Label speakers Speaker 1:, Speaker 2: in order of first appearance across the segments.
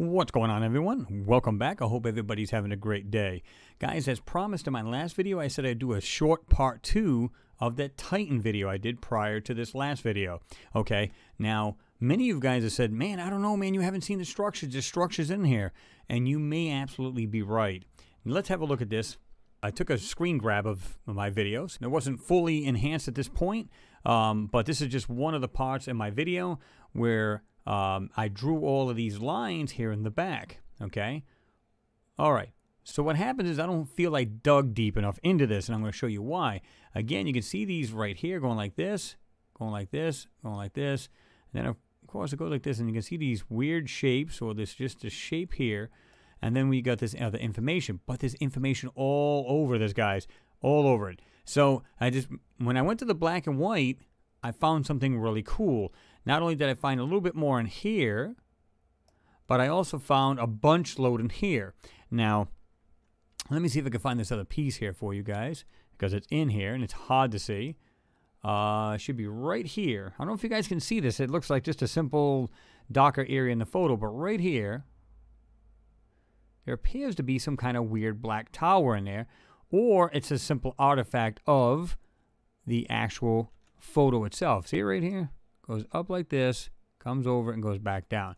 Speaker 1: What's going on, everyone? Welcome back. I hope everybody's having a great day. Guys, as promised in my last video, I said I'd do a short part two of that Titan video I did prior to this last video. Okay, now, many of you guys have said, man, I don't know, man, you haven't seen the structures. There's structures in here. And you may absolutely be right. Let's have a look at this. I took a screen grab of my videos. It wasn't fully enhanced at this point, um, but this is just one of the parts in my video where um, I drew all of these lines here in the back, okay? All right, so what happens is I don't feel I dug deep enough into this, and I'm going to show you why. Again, you can see these right here going like this, going like this, going like this, and then of course it goes like this, and you can see these weird shapes, or this just a shape here, and then we got this other information, but there's information all over this, guys, all over it. So I just, when I went to the black and white, I found something really cool. Not only did I find a little bit more in here, but I also found a bunch load in here. Now, let me see if I can find this other piece here for you guys, because it's in here and it's hard to see. Uh, should be right here. I don't know if you guys can see this. It looks like just a simple darker area in the photo, but right here, there appears to be some kind of weird black tower in there, or it's a simple artifact of the actual photo itself. See it right here? Goes up like this, comes over, and goes back down.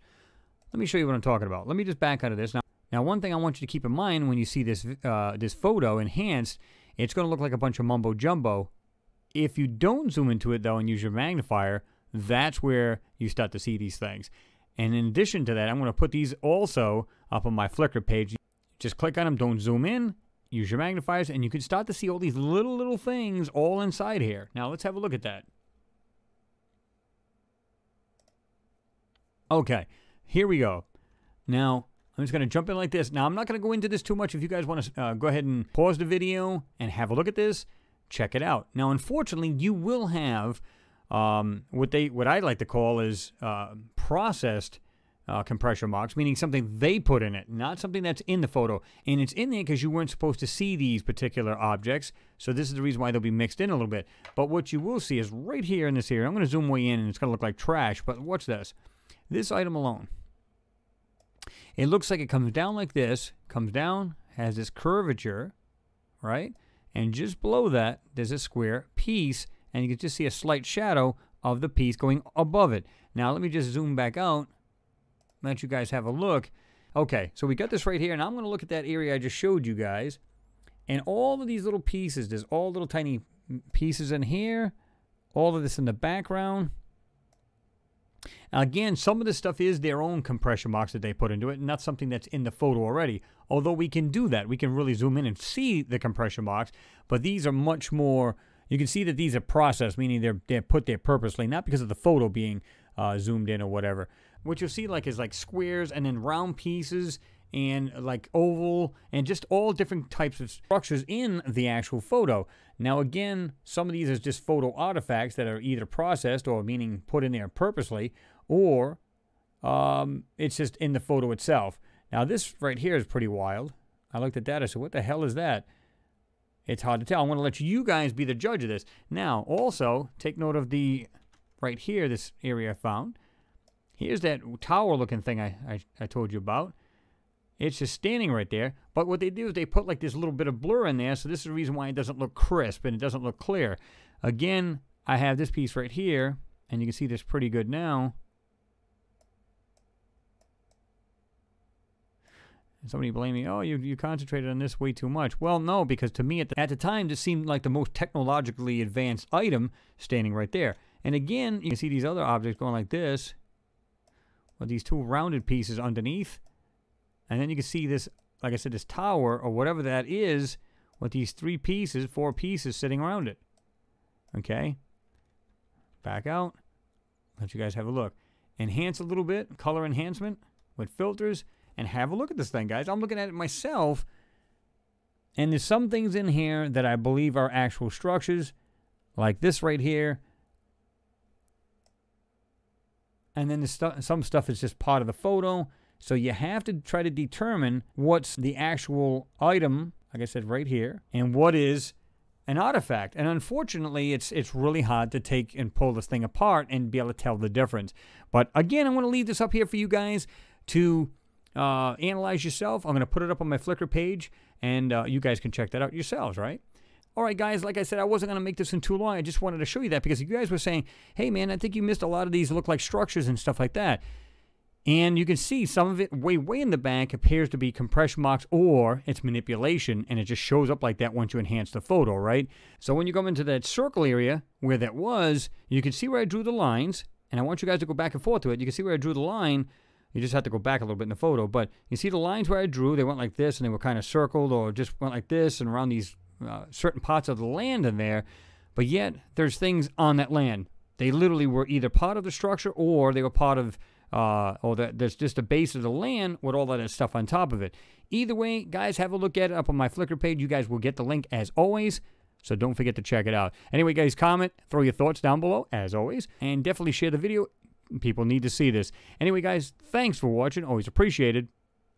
Speaker 1: Let me show you what I'm talking about. Let me just back out of this. Now, now one thing I want you to keep in mind when you see this, uh, this photo enhanced, it's going to look like a bunch of mumbo jumbo. If you don't zoom into it, though, and use your magnifier, that's where you start to see these things. And in addition to that, I'm going to put these also up on my Flickr page. Just click on them, don't zoom in, use your magnifiers, and you can start to see all these little, little things all inside here. Now, let's have a look at that. Okay, here we go. Now, I'm just going to jump in like this. Now, I'm not going to go into this too much. If you guys want to uh, go ahead and pause the video and have a look at this, check it out. Now, unfortunately, you will have um, what they what I like to call is uh, processed uh, compression marks, meaning something they put in it, not something that's in the photo. And it's in there because you weren't supposed to see these particular objects. So this is the reason why they'll be mixed in a little bit. But what you will see is right here in this area. I'm going to zoom way in, and it's going to look like trash. But watch this. This item alone. It looks like it comes down like this, comes down, has this curvature, right? And just below that, there's a square piece, and you can just see a slight shadow of the piece going above it. Now, let me just zoom back out, let you guys have a look. Okay, so we got this right here, and I'm going to look at that area I just showed you guys. And all of these little pieces, there's all little tiny pieces in here, all of this in the background. Again, some of this stuff is their own compression box that they put into it, and not something that's in the photo already. Although we can do that. We can really zoom in and see the compression box, but these are much more, you can see that these are processed, meaning they're, they're put there purposely, not because of the photo being uh, zoomed in or whatever. What you'll see like is like squares and then round pieces and like oval and just all different types of structures in the actual photo. Now again, some of these is just photo artifacts that are either processed or meaning put in there purposely or um, it's just in the photo itself. Now this right here is pretty wild. I looked at that. I said, what the hell is that? It's hard to tell. I want to let you guys be the judge of this. Now, also, take note of the, right here, this area I found. Here's that tower-looking thing I, I, I told you about. It's just standing right there. But what they do is they put like this little bit of blur in there. So this is the reason why it doesn't look crisp and it doesn't look clear. Again, I have this piece right here. And you can see this pretty good now. Somebody blaming, oh, you, you concentrated on this way too much. Well, no, because to me at the, at the time, this seemed like the most technologically advanced item standing right there. And again, you can see these other objects going like this. With these two rounded pieces underneath. And then you can see this, like I said, this tower or whatever that is with these three pieces, four pieces sitting around it. Okay. Back out. Let you guys have a look. Enhance a little bit, color enhancement with filters, and have a look at this thing, guys. I'm looking at it myself, and there's some things in here that I believe are actual structures, like this right here. And then the stu some stuff is just part of the photo. So you have to try to determine what's the actual item, like I said right here, and what is an artifact. And unfortunately, it's it's really hard to take and pull this thing apart and be able to tell the difference. But again, I want to leave this up here for you guys to uh, analyze yourself. I'm going to put it up on my Flickr page, and uh, you guys can check that out yourselves, right? All right, guys, like I said, I wasn't going to make this in too long. I just wanted to show you that because you guys were saying, hey, man, I think you missed a lot of these look like structures and stuff like that. And you can see some of it way, way in the back appears to be compression marks or it's manipulation and it just shows up like that once you enhance the photo, right? So when you come into that circle area where that was, you can see where I drew the lines. And I want you guys to go back and forth to it. You can see where I drew the line. You just have to go back a little bit in the photo. But you see the lines where I drew, they went like this and they were kind of circled or just went like this and around these uh, certain parts of the land in there. But yet there's things on that land. They literally were either part of the structure or they were part of uh, or that there's just a base of the land with all that stuff on top of it. Either way, guys, have a look at it up on my Flickr page. You guys will get the link as always. So don't forget to check it out. Anyway, guys, comment, throw your thoughts down below, as always, and definitely share the video. People need to see this. Anyway, guys, thanks for watching. Always appreciated.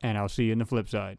Speaker 1: And I'll see you in the flip side.